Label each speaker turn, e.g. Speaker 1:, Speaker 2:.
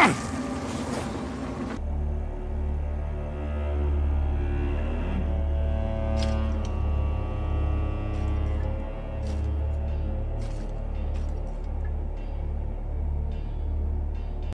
Speaker 1: Ah!